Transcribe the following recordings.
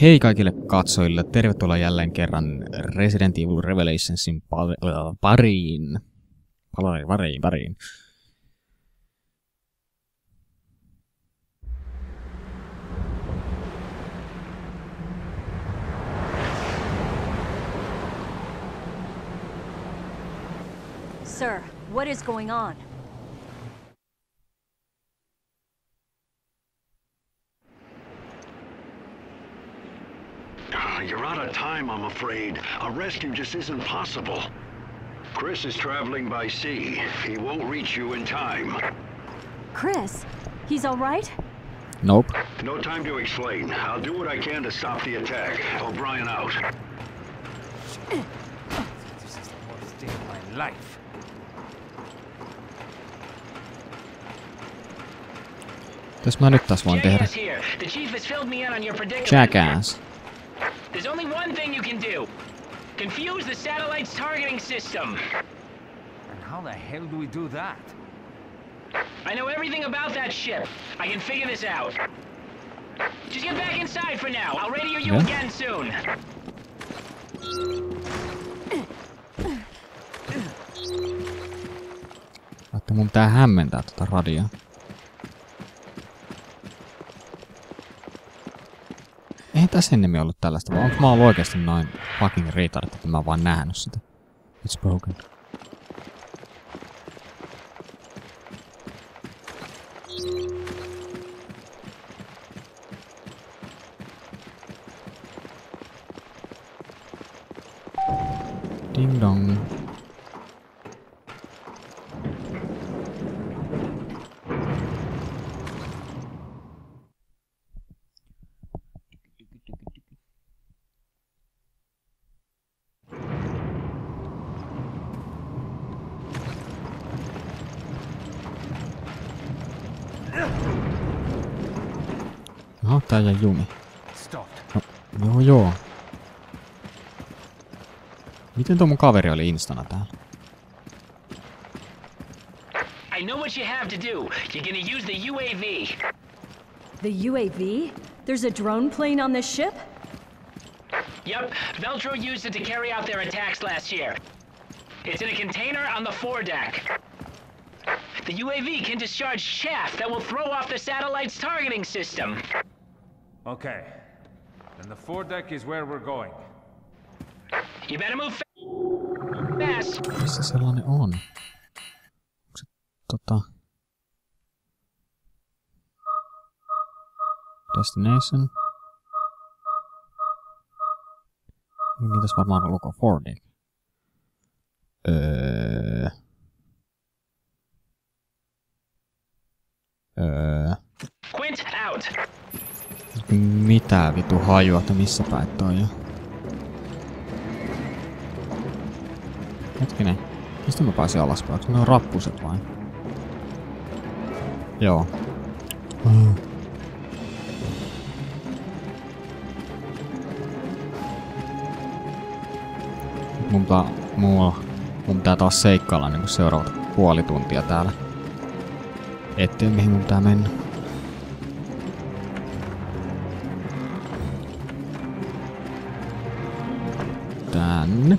Hei kaikille katsojille, tervetuloa jälleen kerran Resident Evil Revelationsin pal- pariin. Pariin, pariin, pariin. Sir, what is going on? You're out of time, I'm afraid. A rescue just isn't possible. Chris is traveling by sea. He won't reach you in time. Chris, he's all right? Nope. No time to explain. I'll do what I can to stop the attack. O'Brien out. This is the worst day of my life. Mitäs mä nyt taas voin tehdä? Jackass There's only one thing you can do. Confuse the satellite's targeting system. And how the hell do we do that? I know everything about that ship. I can figure this out. Just get back inside for now. I'll radio you Yeah. again soon. Että mun pitää hämmentää tota radioa. Tässä ennemmin ollut tällaista, vaan onko mä ollut oikeasti noin fucking retard, että mä vaan nähnyt sitä. It's broken. Ding dong. Jaha, tää jäi No, joo joo. Miten tuo mun kaveri oli instana täällä? I know what you have to do. You're gonna use the UAV. The UAV? There's a drone plane on this ship? Yep, Veltro used it to carry out their attacks last year. It's in a container on the foredeck. The UAV can discharge chaff that will throw off the satellite's targeting system. Okay. Then the foredeck is where we're going. You better move fa- fast. Missä sellainen on? Onko se tota... Destination? Niin niitäs varmaan on luko Fordic. Öö... Öö... Quint out. Mitä vitu hajua, että missä päin toi on? Hetkinen. Mistä mä pääsin alaspäin? Onko ne on rappuset vai? Joo. Mm. Mun pitää, mulla, mun pitää taas seikkailla niin seuraavat puoli tuntia täällä. Etsiä mihin mun pitää mennä. Tänne.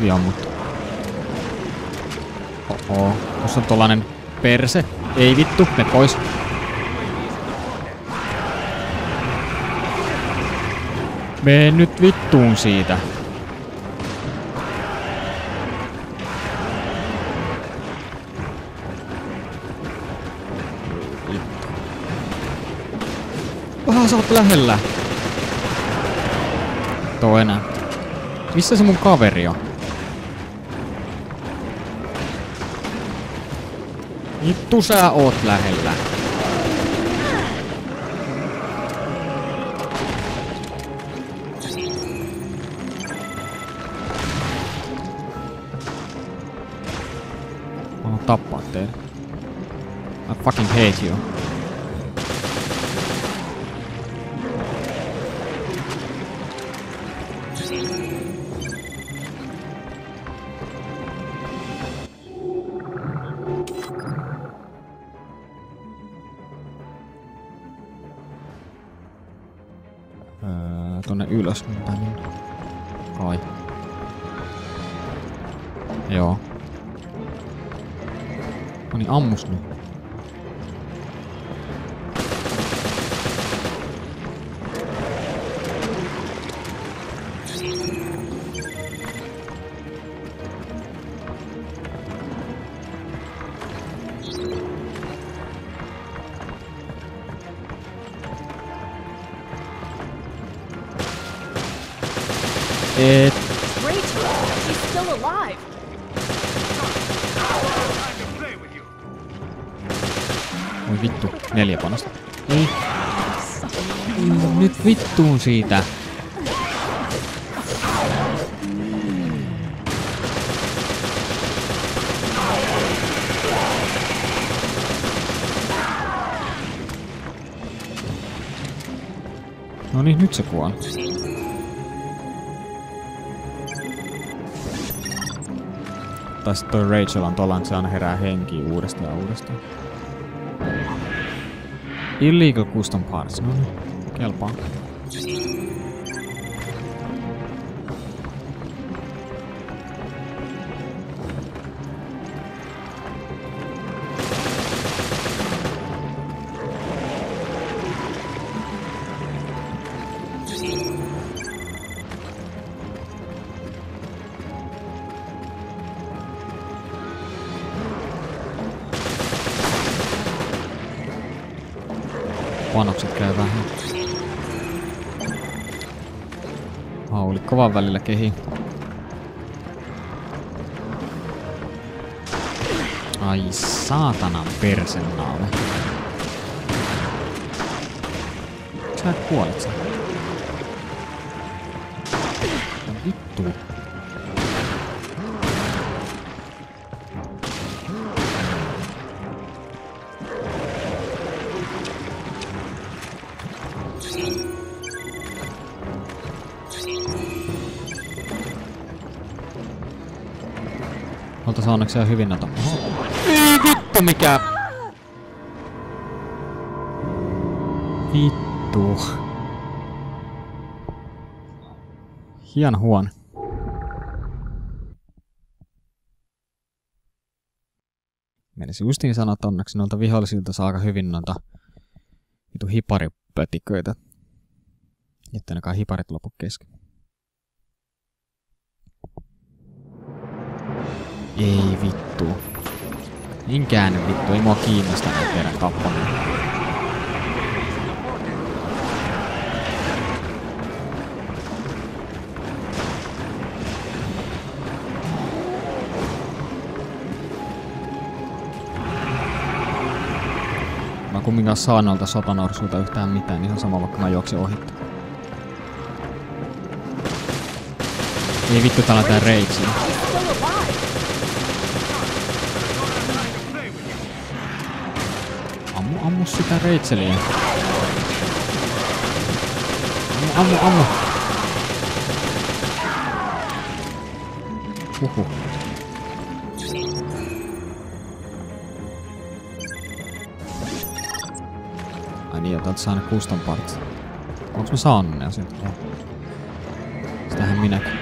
Hyvin ammuttu. Oho, tossa on tollanen perse. Ei vittu, me pois. Mene nyt vittuun siitä. Vähän sä oot lähellä. Toinen. Missä se mun kaveri on? Vittu sä oot lähellä. Mä haluan tappaa teidät. I fucking hate you. Kai. Joo. No niin, ammus nyt. Voi vittu, neljä panosta. Ei. Nyt vittuun siitä. No niin, nyt se kuoli. Tai sit toi Rachel on että se aina herää henkiin uudestaan ja uudestaan. Illegal custom parts, no niin, kelpaa. Käy vähän. Hauli kovan välillä kehi. Ai saatanan persennaale. Sä kuolet sä. Vittu. Oltais onneksi ihan hyvin noita. Ei vittu mikä... Vittu. Hieno huone. Menisi justiin sanoa, että onneksi noilta vihollisilta saa aika hyvin noita vitu hiparipötiköitä. Jotta ainakaan hiparit lopu kesken. Ei vittu. Minkään vittu, ei mua kiinnosta näitä teidän tappaminen. Mä kumminkaan saa noilta sotanorsuilta yhtään mitään, ihan sama vaikka mä juoksen ohi. Ei vittu, täällä tää Rachel. Ammu, sitä Rachelia. Ammu, ammu, ammu. Huhu. Ai niin, otat saanut custom parts. Onks mä saanut ne asiat? Sitähän minäkin.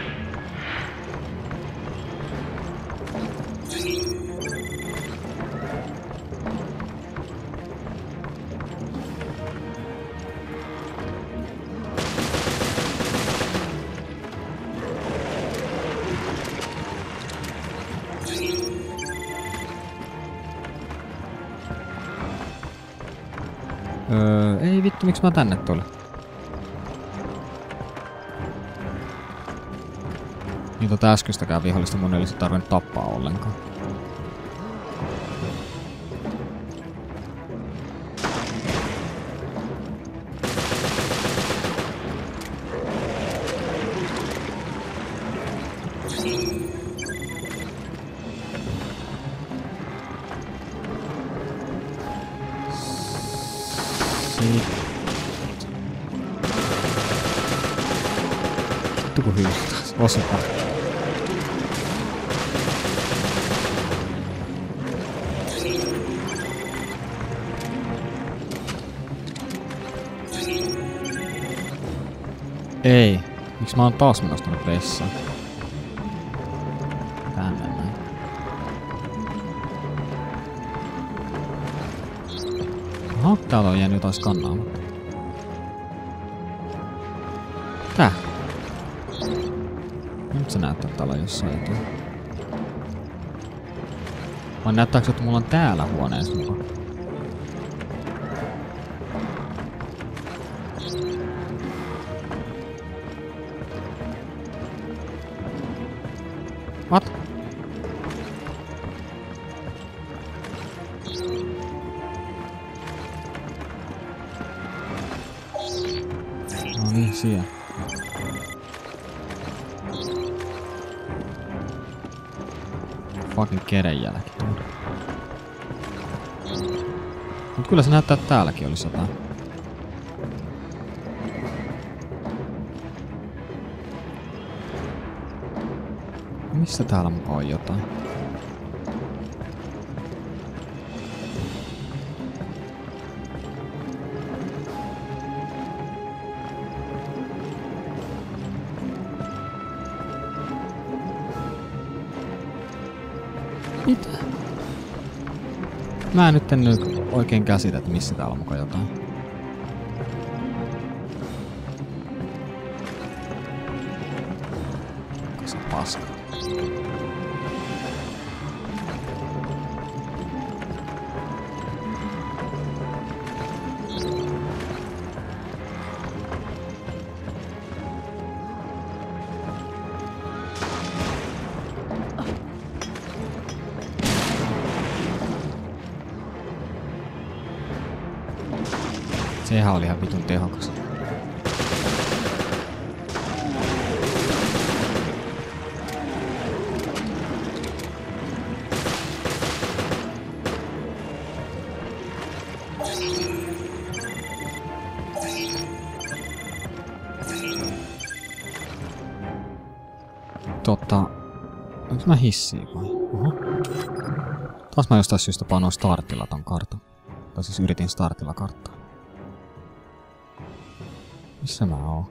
Miksi mä tänne tulin? Niin tota äskeistäkään vihollista mun ei olisi tarvinnut tappaa ollenkaan. Taas osutaan. Ei. Miksi mä oon taas menossa näin. Aha, täällä on jäänyt jotain skannaamatta. Tää. Nyt se näyttää, täällä jossain jotain. Vai näyttääkö, että mulla on täällä huoneessa mukaan? What? No niin, siellä. Fucking kädenjälki. Mut kyllä se näyttää, että täälläkin olisi jotain. Missä täällä mukaan on jotain? Mitä? Mä en nyt en oikein käsitä, että missä täällä on mukaan jotain. Sehän oli ihan vitun tehokas. Tota... Onks mä hissiin vai? Oho. Taas mä jostain syystä panoin startilla ton kartan. Tai siis yritin startilla karttaa. Oon?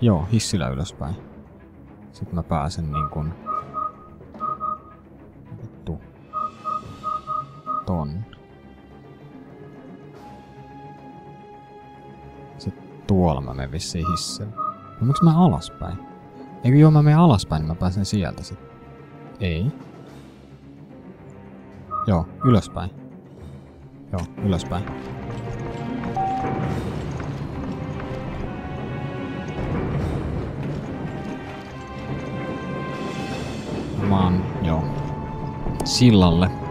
Joo, hissillä ylöspäin. Sitten mä pääsen niin kun... Vittu. Ton. Sitten tuolla mä menen vissiin hissillä. No miksi mä alaspäin? Eikö joo mä menen alaspäin, niin mä pääsen sieltä sit. Ei. Joo, ylöspäin. Joo, ylöspäin. Oon, joo, sillalle.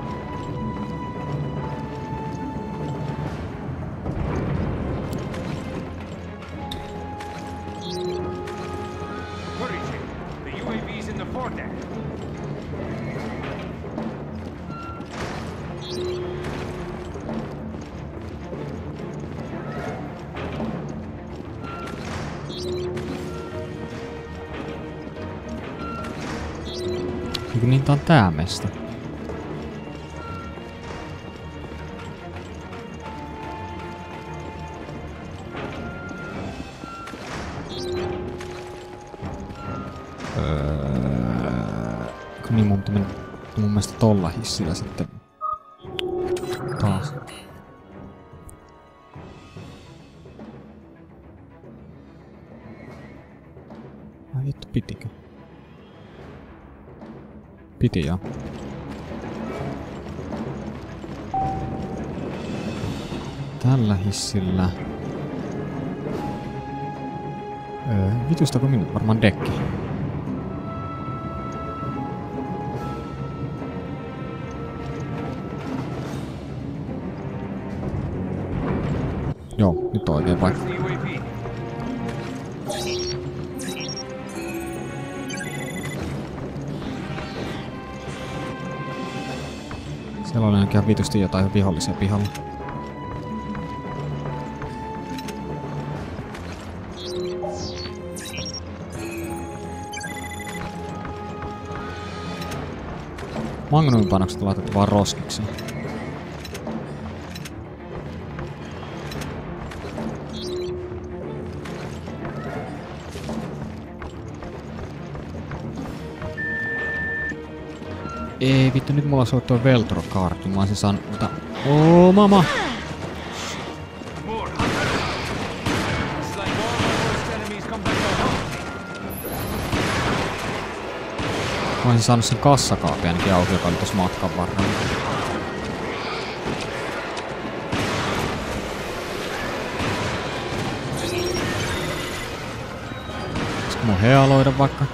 On tää mesta? Öö, niin tolla hissillä sitten taas. Ai vittu, pitikö? Piti joo. Tällä hissillä... Öö, vitustako minut? Varmaan dekki. Joo, nyt on oikein paikka. Siellä oli ihan vitusti jotain vihollisia pihalla. Magnumin panokset laitettu vaan roskiksi. Ei vittu, nyt mulla soi tuo Veltro-kartti. Mä olisin saanut... Mutta... Oo, mama! Mä olisin saanut sen kassakaapin ainakin auki, joka oli tossa matkan varrella. Pitäisikö mun healoida vaikka?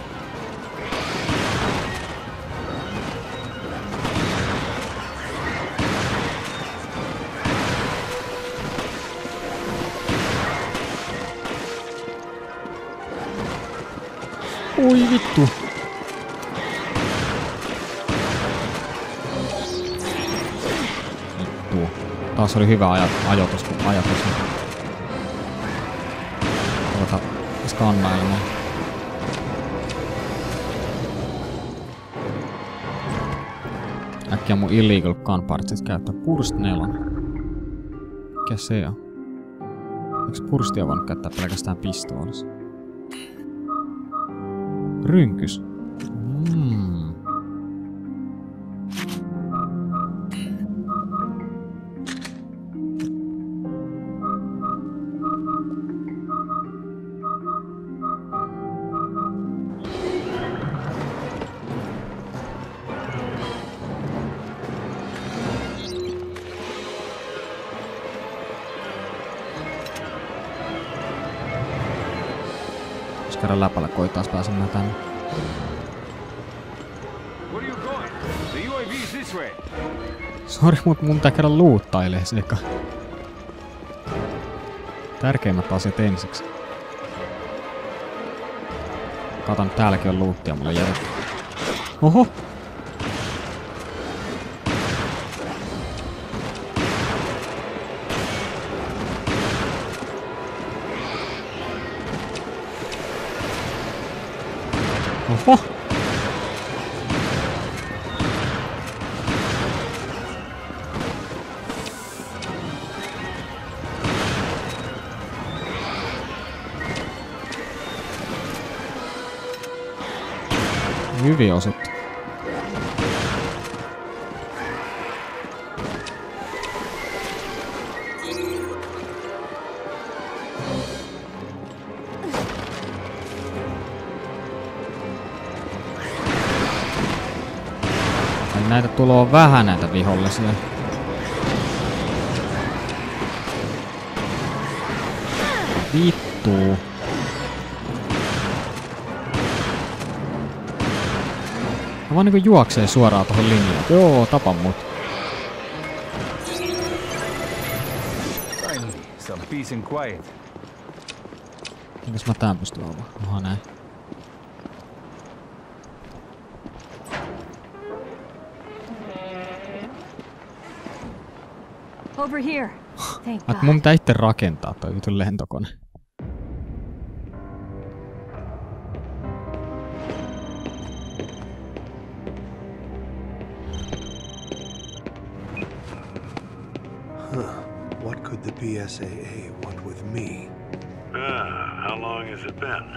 Oi vittu. Vittu. Taas oli hyvä ajat, ajoitus, kun ajatus. Ruveta skannailemaan. Äkkiä mun illegal gun partsit käyttää. Purst 4. Mikä se on? Eikö purstia voinut käyttää pelkästään pistoolissa? Rynkys. Mm. Läpällä koittaas pääsemään tänne. Sori, mut mun pitää käydä luuttailee sekä. Tärkeimmät asiat ensiksi. Katon, täälläkin on luuttia mulle jätetty. Oho! Hyvin osuttu. Ai Näitä tulee vähän näitä vihollisia. Vittu. Vaan niinku juoksee suoraan tohon linjaan. Joo, tapa mut. Finally, some peace and quiet. Mitenkäs mä tän pystyn avaamaan? Oha näin. Over here. Thank et mun God. pitää itse rakentaa toi vitun lentokone. The BSAA want with me? Ah, how long has it been?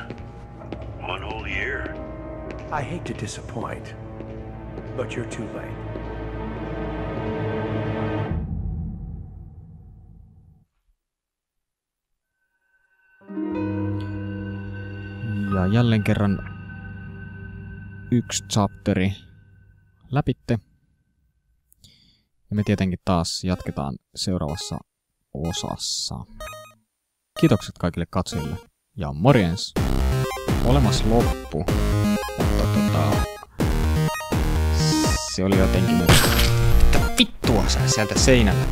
One whole year? I hate to disappoint, but you're too late. Ja jälleen kerran yksi chapteri läpitte. Ja me tietenkin taas jatketaan seuraavassa osassa. Kiitokset kaikille katsojille ja morjens! Olemas loppu, mutta tota... Se oli jotenkin... Mitä vittua sä sieltä seinällä?